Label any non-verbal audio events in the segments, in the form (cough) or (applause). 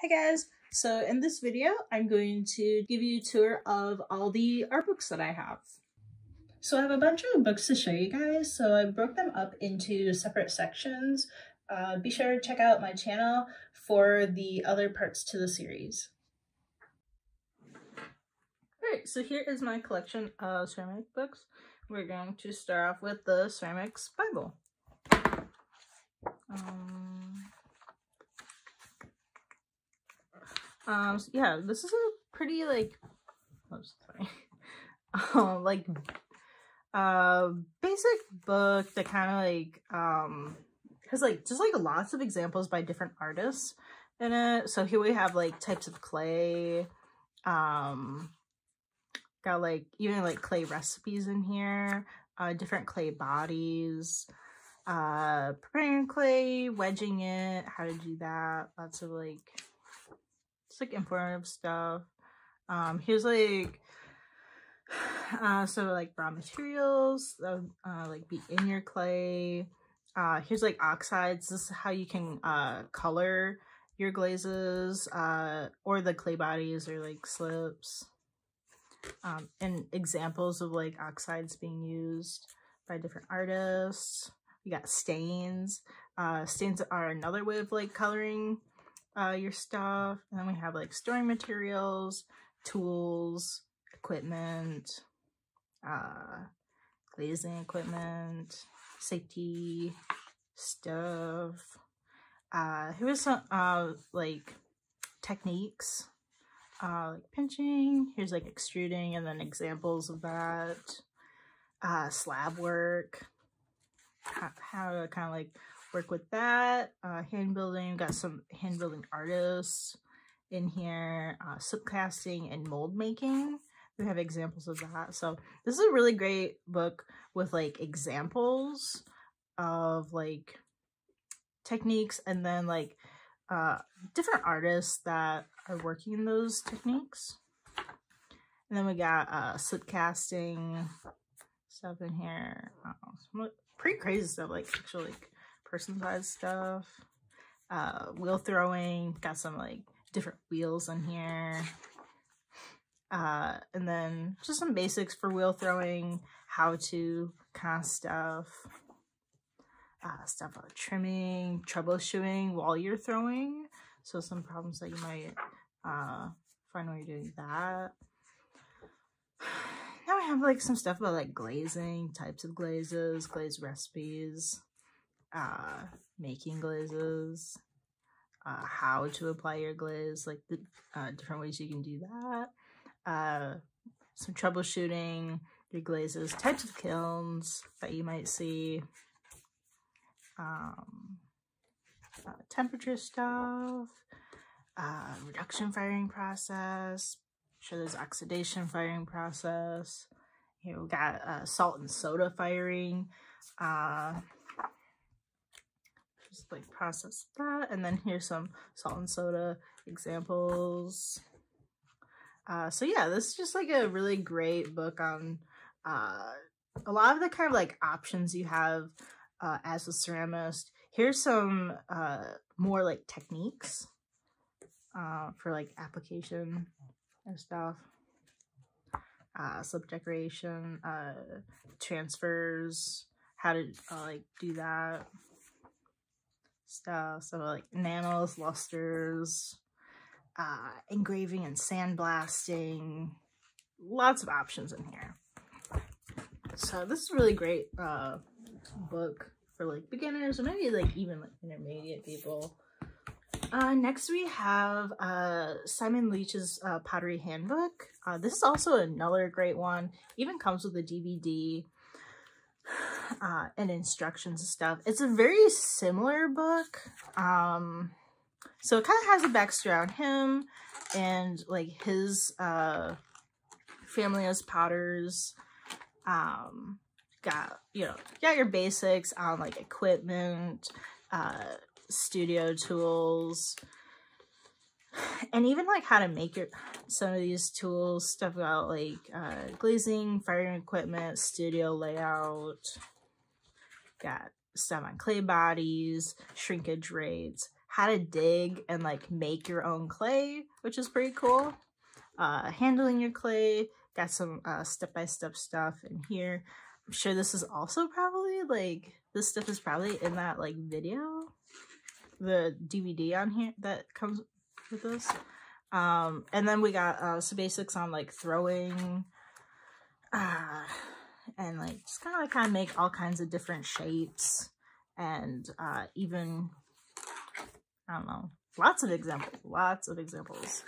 Hey guys! So in this video, I'm going to give you a tour of all the art books that I have. So I have a bunch of books to show you guys, so I broke them up into separate sections. Uh, be sure to check out my channel for the other parts to the series. Alright, so here is my collection of ceramic books. We're going to start off with the Ceramics Bible. Um, Um, so yeah, this is a pretty like, oh, sorry, (laughs) um, like, uh, basic book that kind of like, um, has like just like lots of examples by different artists in it. So here we have like types of clay, um, got like even like clay recipes in here, uh, different clay bodies, uh, preparing clay, wedging it, how to do that, lots of like like informative stuff. Um, here's like (sighs) uh, so like raw materials, uh, uh, like be in your clay. Uh, here's like oxides. This is how you can uh, color your glazes uh, or the clay bodies or like slips. Um, and examples of like oxides being used by different artists. We got stains. Uh, stains are another way of like coloring uh, your stuff. And then we have like storing materials, tools, equipment, uh, glazing equipment, safety stuff. Uh, here is some uh, like techniques, uh, like pinching. Here's like extruding and then examples of that. Uh, slab work, how, how to kind of like work with that. Uh, hand building, got some hand building artists in here, uh, slip casting and mold making. We have examples of that. So this is a really great book with like examples of like techniques and then like uh, different artists that are working in those techniques. And then we got uh, slip casting stuff in here. Oh, pretty crazy stuff, like actually like person size stuff. Uh, wheel throwing, got some like different wheels in here. Uh, and then just some basics for wheel throwing, how to kind of stuff. Uh, stuff about trimming, troubleshooting while you're throwing. So some problems that you might uh, find when you're doing that. (sighs) Now I have like some stuff about like glazing, types of glazes, glaze recipes uh, making glazes, uh, how to apply your glaze, like the uh, different ways you can do that, uh, some troubleshooting your glazes, types of kilns that you might see, um, uh, temperature stuff, uh, reduction firing process, sure there's oxidation firing process. Here we got uh, salt and soda firing. Uh, just like process that. And then here's some salt and soda examples. Uh, so yeah, this is just like a really great book on uh, a lot of the kind of like options you have uh, as a ceramist. Here's some uh, more like techniques uh, for like application and stuff. Uh, slip decoration, uh, transfers, how to uh, like do that stuff. So like enamels, lusters, uh, engraving and sandblasting. Lots of options in here. So this is really great uh, book for like beginners or maybe like even like intermediate people. Uh, next we have uh, Simon Leach's uh, Pottery Handbook. Uh, this is also another great one. Even comes with a DVD uh, and instructions and stuff. It's a very similar book. Um, so it kind of has a backstory on him and like his uh, family as potters. Um, got, you know, got your basics on like equipment, uh, studio tools, and even like how to make your some of these tools stuff about like uh glazing firing equipment studio layout got stuff on clay bodies shrinkage rates how to dig and like make your own clay, which is pretty cool. Uh, handling your clay, got some uh, step-by-step -step stuff in here. I'm sure this is also probably like, this stuff is probably in that like video, the DVD on here that comes with this. Um, and then we got uh, some basics on like throwing, uh, and like just kind of like kind of make all kinds of different shapes and uh, even I don't know lots of examples lots of examples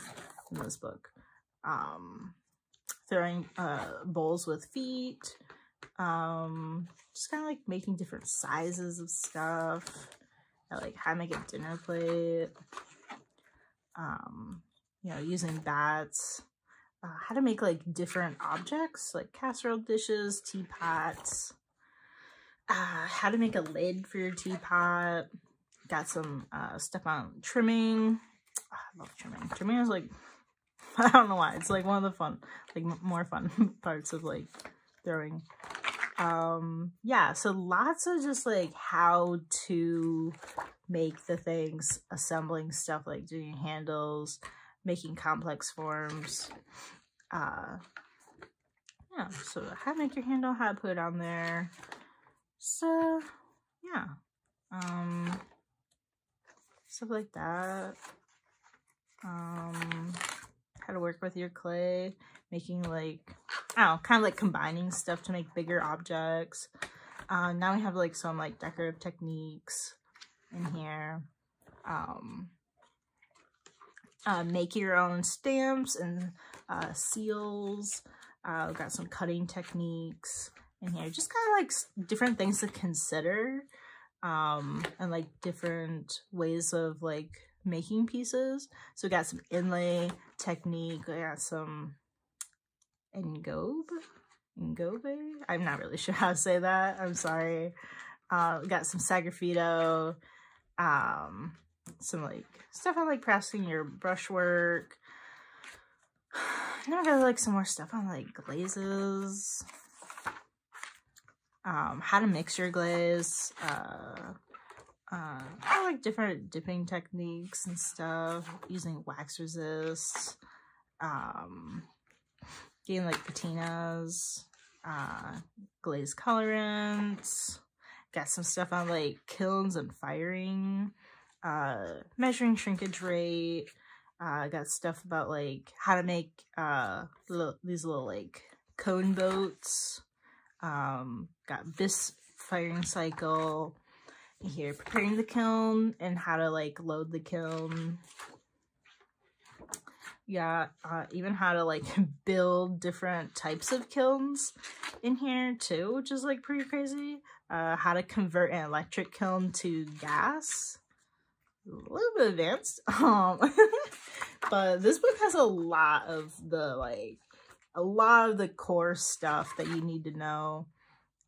in this book. Um throwing uh bowls with feet um just kind of like making different sizes of stuff like how to make a dinner plate um you know using bats uh, how to make like different objects like casserole dishes, teapots, uh, how to make a lid for your teapot. Got some uh, stuff on trimming. Oh, I love trimming. Trimming is like, (laughs) I don't know why. It's like one of the fun, like more fun (laughs) parts of like throwing. Um, yeah, so lots of just like how to make the things, assembling stuff like doing handles, making complex forms. Uh, yeah, so how to make your handle, how to put it on there. So, yeah. Um, stuff like that. Um, how to work with your clay, making like, know, kind of like combining stuff to make bigger objects. Uh, now we have like some like decorative techniques in here. Um, uh, make your own stamps and uh, seals. Uh, got some cutting techniques in here. Just kind of like different things to consider um, and like different ways of like making pieces. So we got some inlay technique. We got some engobe. Engobe? I'm not really (laughs) sure how to say that. I'm sorry. Uh, got some Sgraffito. Um, some like stuff on like pressing your brushwork. Now I got like some more stuff on like glazes. Um, how to mix your glaze. Uh, uh, I like different dipping techniques and stuff. Using wax resist. Um, getting like patinas. Uh, glaze colorants. Got some stuff on like kilns and firing uh, measuring shrinkage rate. Uh, got stuff about like how to make uh, these little like cone boats. Um, got this firing cycle here, preparing the kiln and how to like load the kiln. Yeah, uh, even how to like (laughs) build different types of kilns in here too, which is like pretty crazy. Uh, how to convert an electric kiln to gas a little bit advanced. (laughs) Um, but this book has a lot of the like a lot of the core stuff that you need to know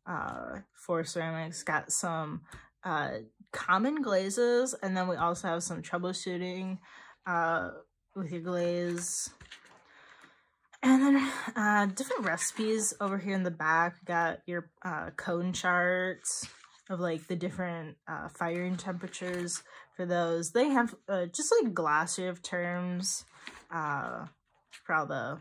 uh, for ceramics. Got some uh, common glazes, and then we also have some troubleshooting uh, with your glaze. And then uh, different recipes over here in the back. Got your uh, cone charts of like the different uh, firing temperatures for those. They have uh, just like glossary of terms uh, for all the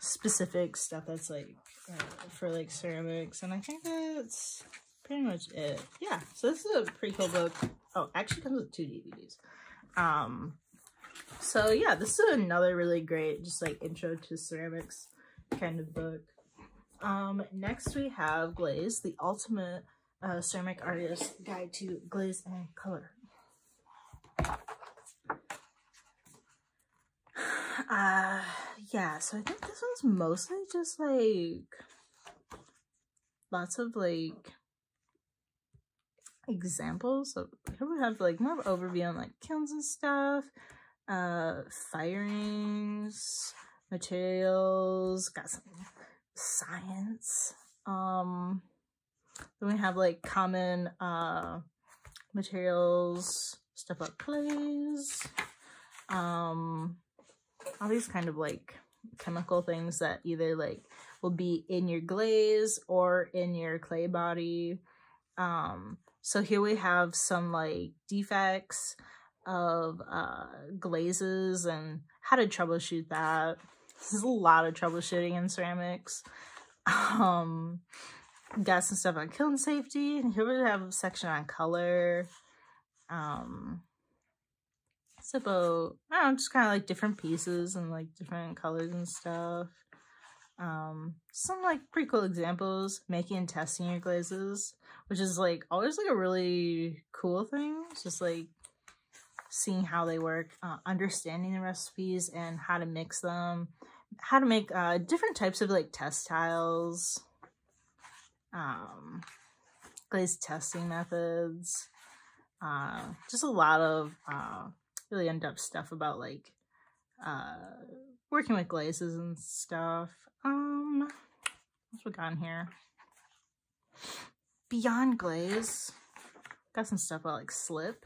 specific stuff that's like uh, for like ceramics. And I think that's pretty much it. Yeah, so this is a pretty cool book. Oh, actually comes with two DVDs. Um, so yeah, this is another really great just like intro to ceramics kind of book. Um, next we have Glaze, the ultimate uh, ceramic artist guide to glaze and color. (sighs) Uh, yeah, so I think this one's mostly just like lots of like examples. So here we have like more of overview on like kilns and stuff, uh, firings, materials, got some science. Um, then we have like common uh materials, stuff like clays, um, all these kind of like chemical things that either like will be in your glaze or in your clay body. Um, so here we have some like defects of uh, glazes and how to troubleshoot that. There's a lot of troubleshooting in ceramics. (laughs) Um, got some stuff on kiln safety. Here we have a section on color. Um, it's about, I don't know, just kind of like different pieces and like different colors and stuff. Um, some like pretty cool examples, making and testing your glazes, which is like always like a really cool thing. It's just like seeing how they work, uh, understanding the recipes and how to mix them, how to make uh, different types of like test tiles, um, glaze testing methods, uh, just a lot of uh, really in-depth stuff about like uh, working with glazes and stuff. Um, what's we got in here? Beyond glaze, got some stuff about like slip,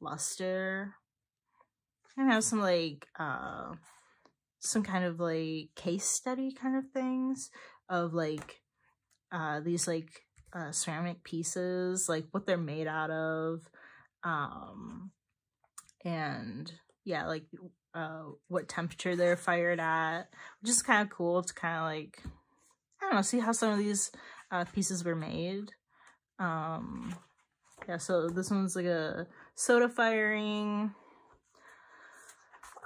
luster, and have some like uh some kind of like case study kind of things of like uh these like uh ceramic pieces like what they're made out of um and yeah like uh what temperature they're fired at which is kind of cool to kind of like i don't know see how some of these uh pieces were made. Um yeah so this one's like a soda firing.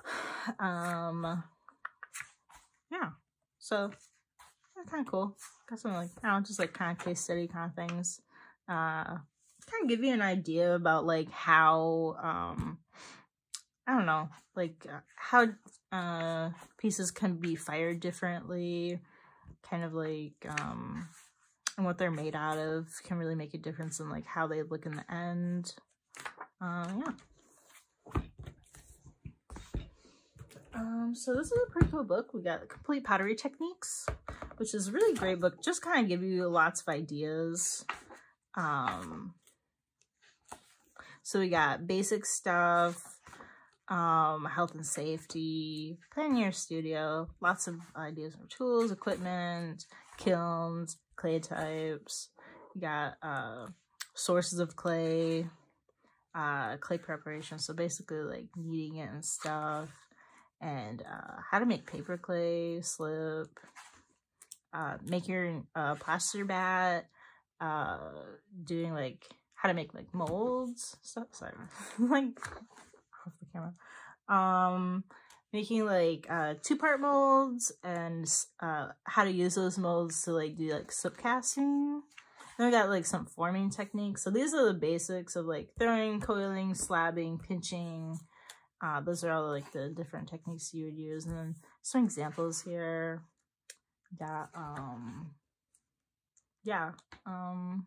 (sighs) Um yeah so that's kind of cool got some like i don't know just like kind of case study kind of things. Uh kind of give you an idea about like how um i don't know like uh, how uh pieces can be fired differently kind of like um and what they're made out of can really make a difference in like how they look in the end. Uh yeah. Um, so this is a pretty cool book. We got Complete Pottery Techniques, which is a really great book. Just kind of give you lots of ideas. Um, so we got basic stuff, um, health and safety, plan your studio, lots of ideas for tools, equipment, kilns, clay types. You got uh, sources of clay, uh, clay preparation. So basically like kneading it and stuff and uh, how to make paper clay slip, uh, make your uh, plaster bat, uh, doing like how to make like molds stuff. Sorry, (laughs) like off the camera. Um, making like uh, two part molds and uh, how to use those molds to like do like slip casting. Then we got like some forming techniques. So these are the basics of like throwing, coiling, slabbing, pinching, uh, those are all like the different techniques you would use. And then some examples here. Yeah, um, yeah, um,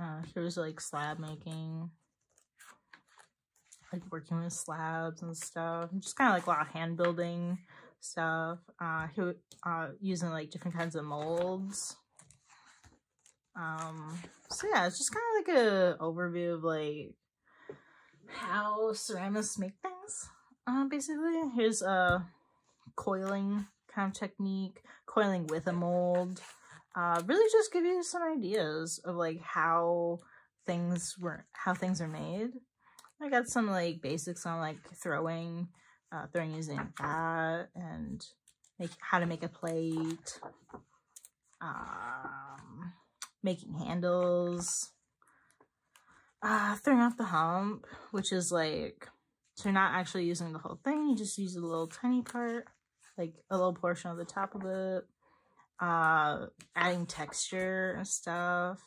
uh, here's like slab making, like working with slabs and stuff. Just kind of like a lot of hand building stuff. Uh, here, uh, using like different kinds of molds. Um, so yeah, it's just kind of like a overview of like how ceramists make things. Um, basically, here's a coiling kind of technique, coiling with a mold. Uh, really just give you some ideas of like how things were, how things are made. I got some like basics on like throwing, uh, throwing using that and make how to make a plate. Um, making handles, uh, throwing off the hump, which is like, so you're not actually using the whole thing, you just use a little tiny part, like a little portion of the top of it, uh, adding texture and stuff,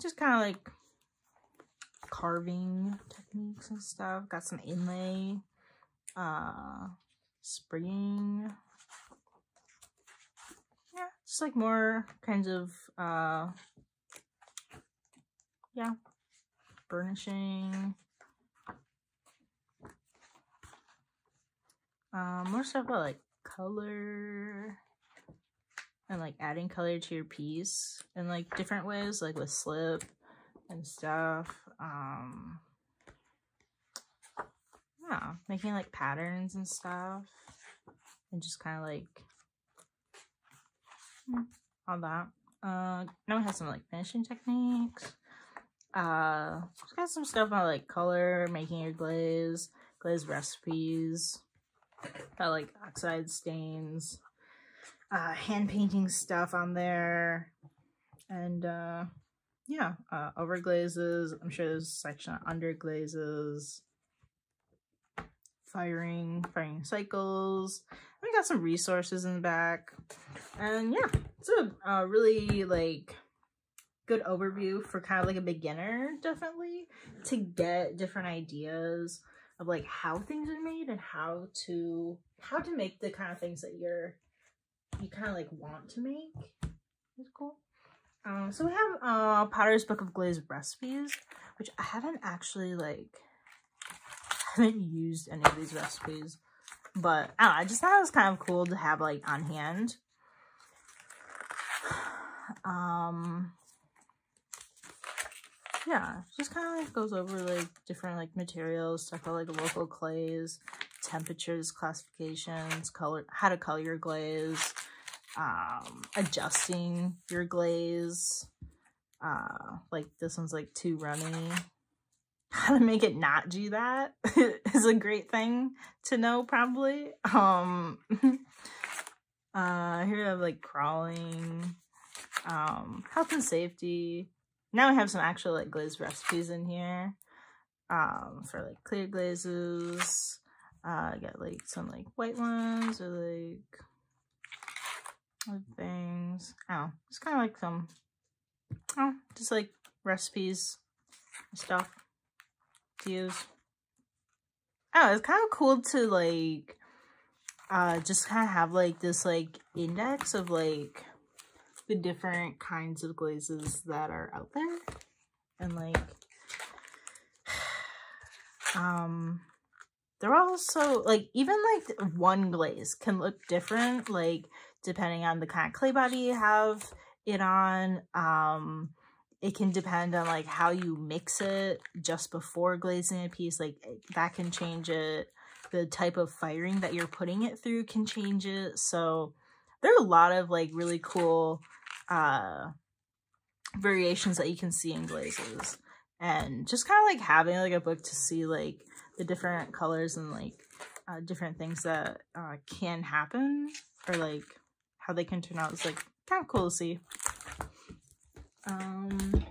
just kind of like carving techniques and stuff, got some inlay, uh, spring, Yeah, just like more kinds of, uh, yeah, burnishing. Um, more stuff about like color and like adding color to your piece in like different ways, like with slip and stuff. Um, yeah, making like patterns and stuff and just kind of like on that. Uh, now we have some like finishing techniques. Uh, got some stuff about like color, making your glaze, glaze recipes, got like oxide stains, uh, hand painting stuff on there, and uh, yeah, uh, over glazes. I'm sure there's a section on under glazes, firing, firing cycles. We got some resources in the back, and yeah, it's a uh, really like good overview for kind of like a beginner, definitely, to get different ideas of like how things are made and how to how to make the kind of things that you're you kind of like want to make. It's cool. Um, so we have uh, Potter's Book of Glaze recipes, which I haven't actually like (laughs) haven't used any of these recipes, but I, know, I just thought it was kind of cool to have like on hand. (sighs) Um, yeah, just kind of like goes over like different like materials, stuff about like local clays, temperatures, classifications, color, how to color your glaze, um, adjusting your glaze. Uh, like this one's like too runny. (laughs) How to make it not do that (laughs) is a great thing to know probably. Um, (laughs) uh, here we have like crawling, um, health and safety. Now I have some actual like glaze recipes in here. Um, for like clear glazes. Uh, I got like some like white ones or like things. Oh, it's kind of like some, oh, just like recipes stuff to use. Oh, it's kind of cool to like, uh, just kind of have like this like index of like the different kinds of glazes that are out there. And like, (sighs) um, they're also like, even like one glaze can look different. Like, depending on the kind of clay body you have it on. Um, it can depend on like how you mix it just before glazing a piece. Like that can change it. The type of firing that you're putting it through can change it. So there are a lot of like really cool uh, variations that you can see in glazes. And just kind of like having like a book to see like the different colors and like uh, different things that uh, can happen or like how they can turn out is like kind of cool to see. Um,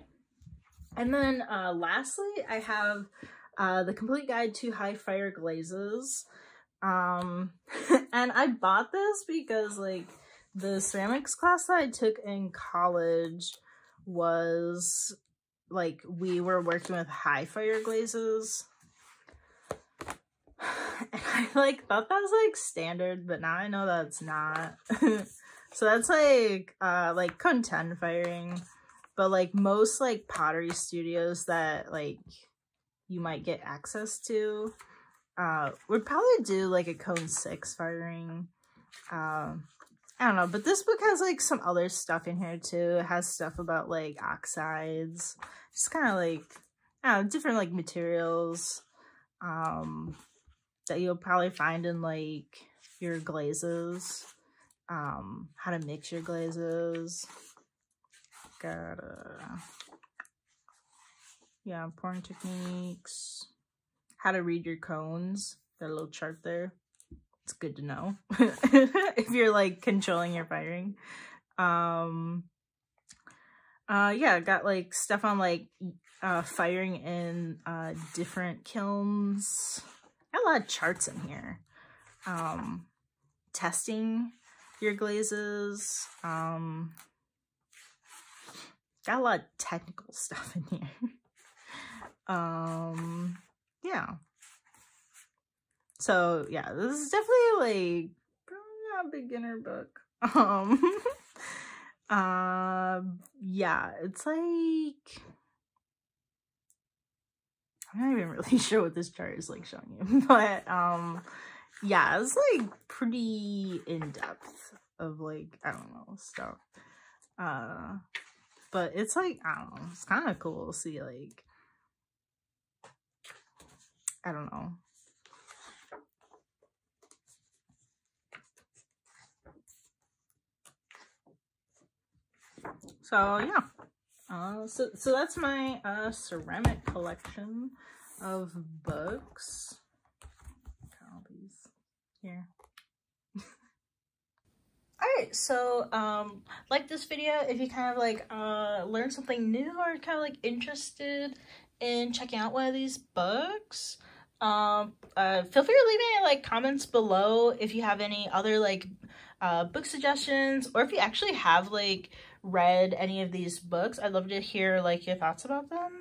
and then uh, lastly, I have uh, the complete guide to high fire glazes. Um, (laughs) and I bought this because like the ceramics class that I took in college was like we were working with high fire glazes. (sighs) And I like thought that was like standard, but now I know that's not. (laughs) So that's like uh like cone ten firing. But like most like pottery studios that like you might get access to uh would probably do like a cone six firing. Um I don't know, but this book has like some other stuff in here too. It has stuff about like oxides. Just kind of like I don't know, different like materials um that you'll probably find in like your glazes um, how to mix your glazes. Got uh, yeah, pouring techniques. How to read your cones. Got a little chart there. It's good to know (laughs) if you're like controlling your firing. Um, uh, yeah, got like stuff on like uh, firing in uh, different kilns. Got a lot of charts in here. Um, testing your glazes. Um, got a lot of technical (laughs) stuff in here. um, yeah. So yeah, this is definitely like not a beginner book. (laughs) Um, uh, yeah, it's like I'm not even (laughs) really sure what this chart is like showing you, (laughs) but um, yeah, it's like pretty in depth of like I don't know stuff. Uh, but it's like I don't know, it's kind of cool to see like I don't know. So yeah. Uh, so, so that's my uh, ceramic collection of books. Here. (laughs) Alright, so um like this video if you kind of like uh learn something new or kind of like interested in checking out one of these books. Um uh feel free to leave any like comments below if you have any other like uh book suggestions or if you actually have like read any of these books. I'd love to hear like your thoughts about them.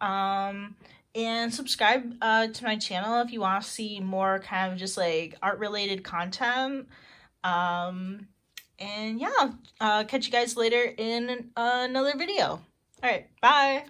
Um and subscribe uh to my channel if you want to see more kind of just like art related content. Um and yeah, uh, catch you guys later in uh, another video. All right, bye.